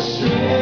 strength